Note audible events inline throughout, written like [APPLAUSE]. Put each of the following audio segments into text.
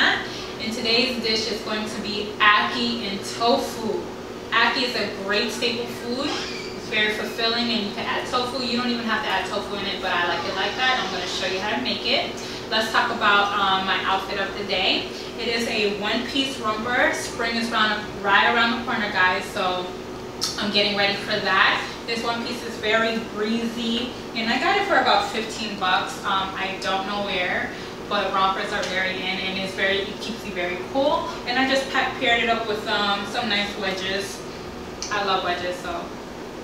And today's dish is going to be ackee and tofu. Ackee is a great staple food. It's very fulfilling and you can add tofu. You don't even have to add tofu in it but I like it like that. I'm going to show you how to make it. Let's talk about um, my outfit of the day. It is a one-piece romper. Spring is around, right around the corner guys so I'm getting ready for that. This one piece is very breezy and I got it for about 15 bucks. Um, I don't know where, but rompers are very in and it's very, it keeps you very cool. And I just paired it up with um, some nice wedges. I love wedges, so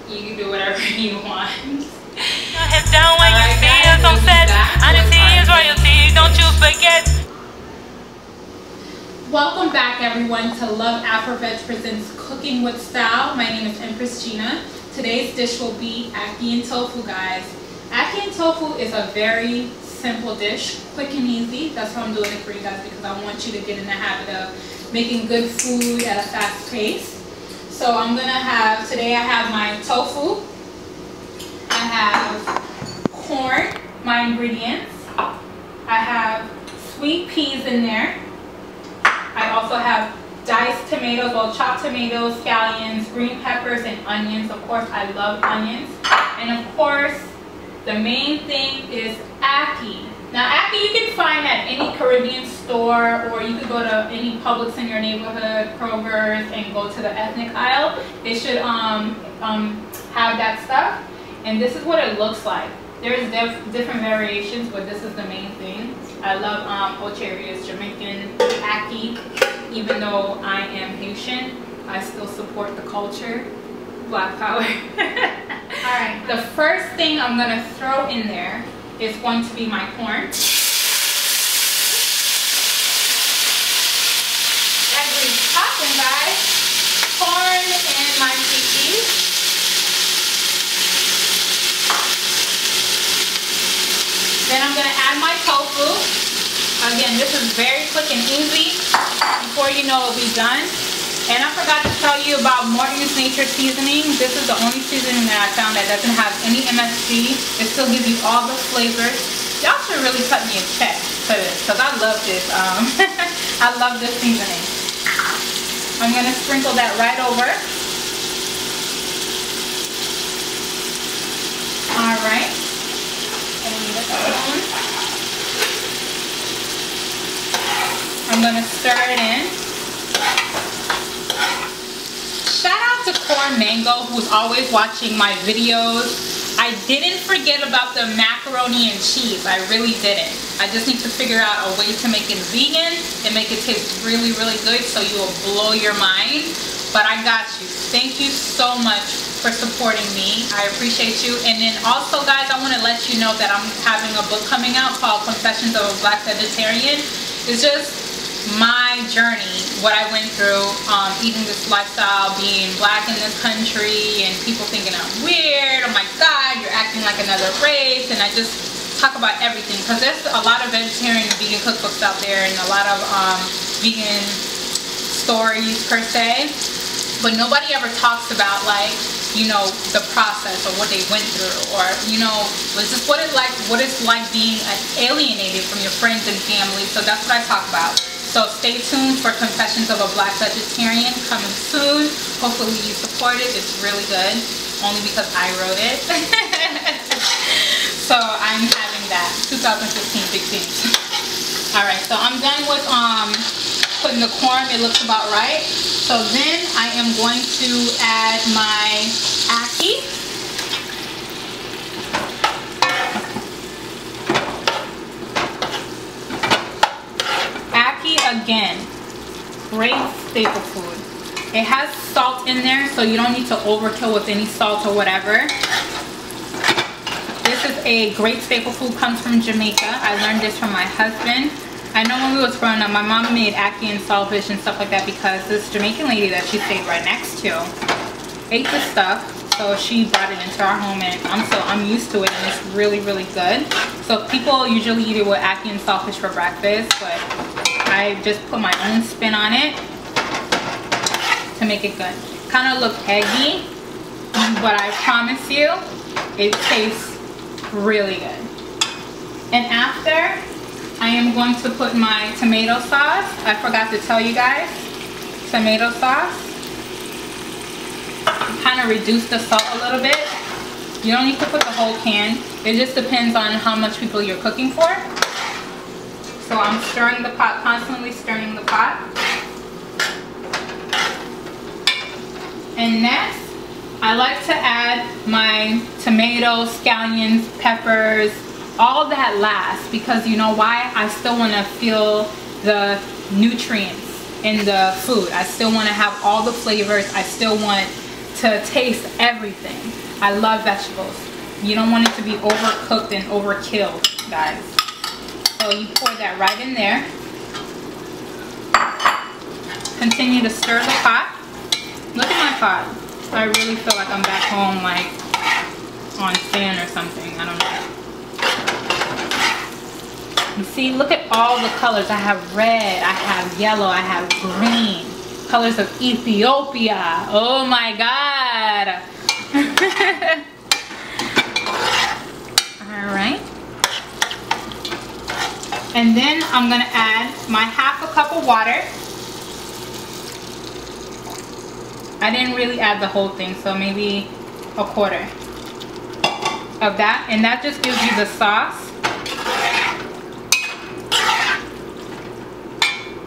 you can do whatever [LAUGHS] you want. Head down when you see us on set. is royalty, don't you forget. Welcome back everyone to Love Afro-Veg presents Cooking with Style. My name is Empress Gina. Today's dish will be ackee and tofu, guys. Ackee and tofu is a very simple dish, quick and easy. That's why I'm doing it for you guys because I want you to get in the habit of making good food at a fast pace. So I'm gonna have, today I have my tofu. I have corn, my ingredients. I have sweet peas in there. I also have diced tomatoes, well chopped tomatoes, scallions, green peppers, and onions. Of course, I love onions. And of course, the main thing is ackee. Now ackee you can find at any Caribbean store or you could go to any Publix in your neighborhood, Kroger's, and go to the ethnic aisle. They should um, um, have that stuff. And this is what it looks like. There's different variations, but this is the main thing. I love um, Ocho Rios Jamaican ackee even though I am Haitian, I still support the culture. Black power. [LAUGHS] Alright, the first thing I'm to throw in there is going to be my corn. That grease popping, guys. Corn and my chickpeas. Then I'm to add my tofu. Again, this is very quick and easy. Before you know it'll be done. And I forgot to tell you about Morton's Nature Seasoning. This is the only seasoning that I found that doesn't have any MSG. It still gives you all the flavors. Y'all should really cut me a check for this because I love this. Um, [LAUGHS] I love this seasoning. I'm going to sprinkle that right over. Alright. I'm gonna stir it in. Mango who's always watching my videos. I didn't forget about the macaroni and cheese. I really didn't. I just need to figure out a way to make it vegan and make it taste really, really good so you will blow your mind. But I got you. Thank you so much for supporting me. I appreciate you. And then also, guys, I want to let you know that I'm having a book coming out called Confessions of a Black Vegetarian. It's just my journey, what I went through um, eating this lifestyle, being black in this country, and people thinking I'm weird. Oh my God, you're acting like another race. And I just talk about everything because there's a lot of vegetarian and vegan cookbooks out there and a lot of um, vegan stories per se. But nobody ever talks about like, you know, the process or what they went through or, you know, was just what it's like, what it's like being alienated from your friends and family. So that's what I talk about. So stay tuned for Confessions of a Black Vegetarian coming soon. Hopefully you support it. It's really good. Only because I wrote it. [LAUGHS] so I'm having that. 2015-16. [LAUGHS] Alright, so I'm done with um putting the corn. It looks about right. So then I am going to add my ackee. again, great staple food. It has salt in there, so you don't need to overkill with any salt or whatever. This is a great staple food, comes from Jamaica. I learned this from my husband. I know when we was growing up, my mom made ackee and saltfish and stuff like that because this Jamaican lady that she stayed right next to ate the stuff. So she brought it into our home and I'm so I'm used to it and it's really, really good. So people usually eat it with ackee and saltfish for breakfast, but I just put my own spin on it to make it good. Kind of look eggy, but I promise you, it tastes really good. And after, I am going to put my tomato sauce. I forgot to tell you guys. Tomato sauce. Kind of reduce the salt a little bit. You don't need to put the whole can. It just depends on how much people you're cooking for. So I'm stirring the pot, constantly stirring the pot. And next, I like to add my tomatoes, scallions, peppers, all that last because you know why? I still want to feel the nutrients in the food. I still want to have all the flavors. I still want to taste everything. I love vegetables. You don't want it to be overcooked and overkill, guys. So you pour that right in there. Continue to stir the pot. Look at my pot. I really feel like I'm back home like on sand or something. I don't know. You see, look at all the colors. I have red, I have yellow, I have green. Colors of Ethiopia. Oh my God. [LAUGHS] all right. And then I'm gonna add my half a cup of water. I didn't really add the whole thing, so maybe a quarter of that. And that just gives you the sauce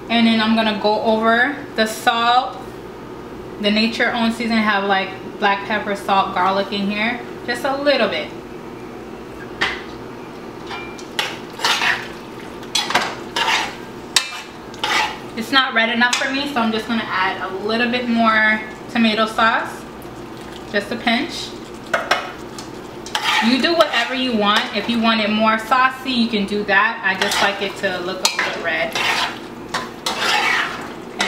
and then I'm gonna go over the salt the nature own season have like black pepper salt garlic in here just a little bit it's not red enough for me so I'm just gonna add a little bit more tomato sauce just a pinch you do whatever you want if you want it more saucy you can do that I just like it to look a little red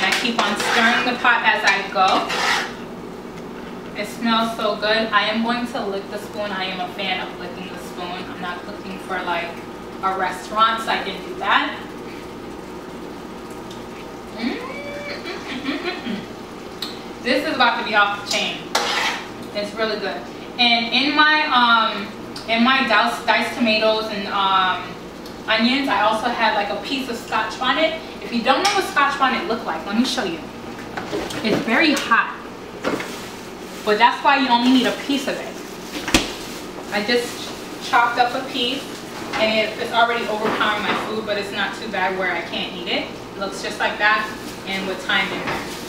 And I keep on stirring the pot as I go. It smells so good. I am going to lick the spoon. I am a fan of licking the spoon. I'm not cooking for like a restaurant, so I can do that. Mm -hmm. This is about to be off the chain. It's really good. And in my um in my diced, diced tomatoes and um onions, I also have like a piece of scotch bonnet if you don't know what scotch bonnet look like, let me show you. It's very hot. But that's why you only need a piece of it. I just chopped up a piece and it, it's already overpowering my food, but it's not too bad where I can't eat it. It looks just like that and with thyme in there.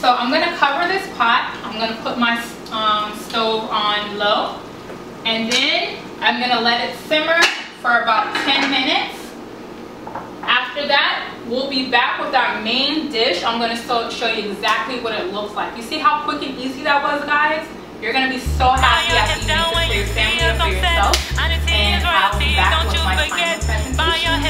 So I'm gonna cover this pot. I'm gonna put my um, stove on low and then I'm gonna let it simmer for about 10 minutes after that, we'll be back with our main dish. I'm going to show you exactly what it looks like. You see how quick and easy that was, guys? You're going to be so happy after you make this for your family and for yourself. And I'll be back with my final presentation.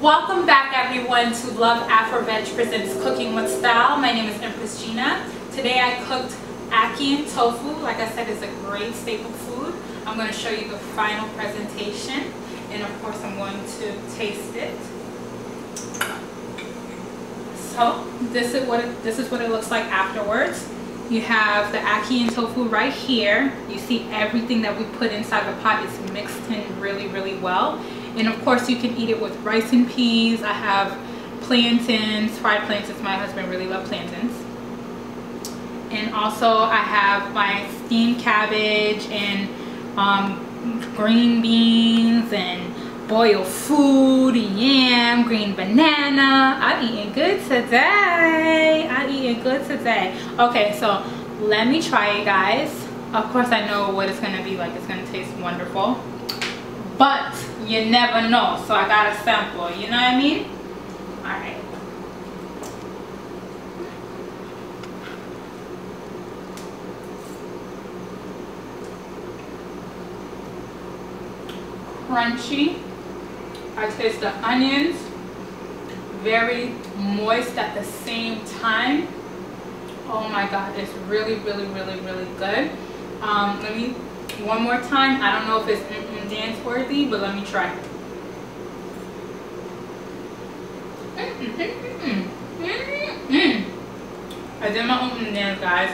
Welcome back, everyone, to Love Afro-Veg Presents Cooking with Style. My name is Empress Gina. Today I cooked ackee and tofu. Like I said, it's a great staple food. I'm going to show you the final presentation and of course I'm going to taste it. So this is what it, this is what it looks like afterwards. You have the ackee and tofu right here. You see everything that we put inside the pot is mixed in really, really well. And of course you can eat it with rice and peas. I have plantains, fried plantains. My husband really loves plantains. And also I have my steamed cabbage and um, green beans and boiled food, yam, green banana. I'm eating good today. I'm eating good today. Okay, so let me try it, guys. Of course, I know what it's gonna be like. It's gonna taste wonderful. But you never know, so I got a sample. You know what I mean? All right. crunchy. I taste the onions, very moist at the same time. Oh my God, it's really, really, really, really good. Um, let me, one more time. I don't know if it's mm -mm dance worthy, but let me try. I did my own dance, guys.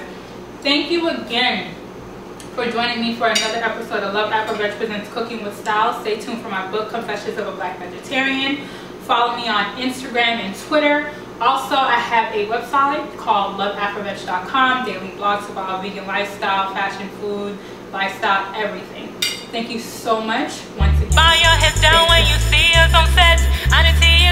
Thank you again for joining me for another episode of Love AfroVeg Presents Cooking with Style. Stay tuned for my book, Confessions of a Black Vegetarian. Follow me on Instagram and Twitter. Also, I have a website called loveafroveg.com, daily blogs about vegan lifestyle, fashion, food, lifestyle, everything. Thank you so much once again. Bow your heads down when you see us on set. Honesty is royalty,